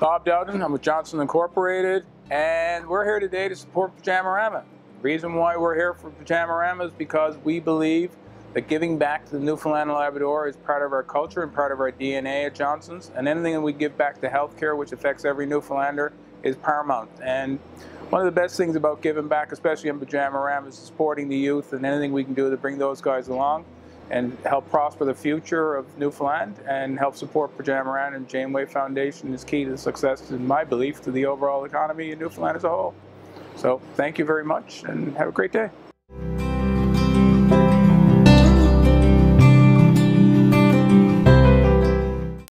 Bob Dowden, I'm with Johnson Incorporated, and we're here today to support Pajamarama. The reason why we're here for Pajamarama is because we believe that giving back to the Newfoundland and Labrador is part of our culture and part of our DNA at Johnson's, and anything that we give back to healthcare, which affects every Newfoundlander, is paramount. And one of the best things about giving back, especially on Pajamarama, is supporting the youth and anything we can do to bring those guys along and help prosper the future of Newfoundland and help support Pajamarama and Janeway Foundation is key to the success, in my belief, to the overall economy in Newfoundland as a whole. So thank you very much and have a great day.